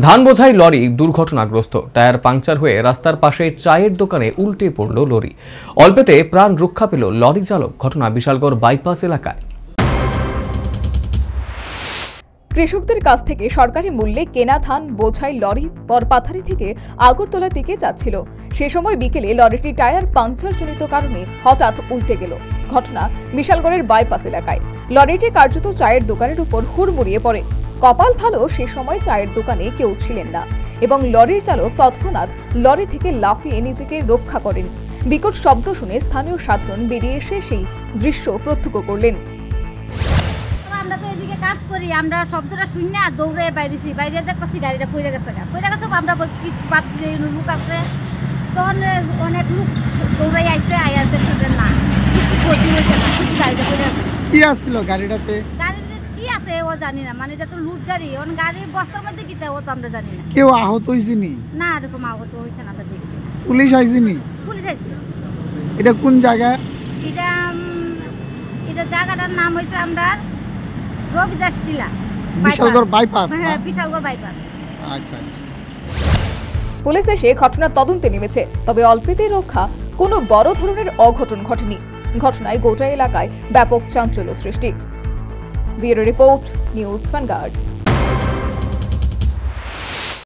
ধান বোঝাই lorry দুর্ঘটনাগ্রস্ত। Tyre puncture হয়ে রাস্তার পাশে চায়ের দোকানে উল্টে পড়ল লরি। অল্পেতে প্রাণ রক্ষা পেল লরি চালক। ঘটনা বিশালগড় বাইপাস এলাকায়। কৃষকদের কাছ থেকে সরকারি মূল্যে কেনা ধান বোঝাই লরি পরপাথারি থেকে আগরতলা দিকে যাচ্ছিল। সে সময় বিকেলে লরিটি টায়ার পাংচারজনিত কারণে হঠাৎ উল্টে গেল। ঘটনা বিশালগড়ের বাইপাস এলাকায়। লরিটি কার্যত চায়ের দোকানের উপর হুড়মুড়িয়ে পড়ে। কপাল ভালো সে সময় চায়ের দোকানে কেউ ছিলেন না এবং লরির চালক তৎক্ষণাৎ লরি থেকে লাফিয়ে নিজেকে রক্ষা করেন। বিকট শব্দ শুনে স্থানীয় সাধারণ বেরিয়ে এসে সেই দৃশ্য প্রত্যক্ষ করলেন। আমরা তো এদিকে কাজ করি আমরা শব্দটা শুনি না দৌড়ে বাইরেছি। বাইরে দেখতেছি গাড়িটা পড়ে গেছে পড়ে গেছে আমরা ভাবছি যে লোক আছে? তখন অনেক লোক দৌড়াই আইছে দেখছে না কিছু ক্ষতি হয়েছে না কিছু গাড়িটা পড়ে গেছে। কি আসছিল গাড়িটাতে? জানি না। মানে এটা তো লুট গাড়ি। ওন গাড়ির বস্তার মধ্যে কি ও তো আমরা জানি না। কেউ আহত হয়েছিনি না এরকম আহত হয়েছে না আমরা দেখছি। পুলিশ আইসিনি পুলিশ আইছে। এটা কোন জায়গায় এটা এটা জায়গাটার নাম হয়েছে আমরা রবিদাস টিলা। বিশালগড় বাইপাস হ্যাঁ বিশালগড় বাইপাস। আচ্ছা আচ্ছা। পুলিশ এসে ঘটনার তদন্তে নেমেছে তবে অল্পেতেই রক্ষা কোনো বড় ধরনের অঘটন ঘটেনি। ঘটনায় গোটা এলাকায় ব্যাপক চাঞ্চল্য সৃষ্টি। Bureau report news vanguard.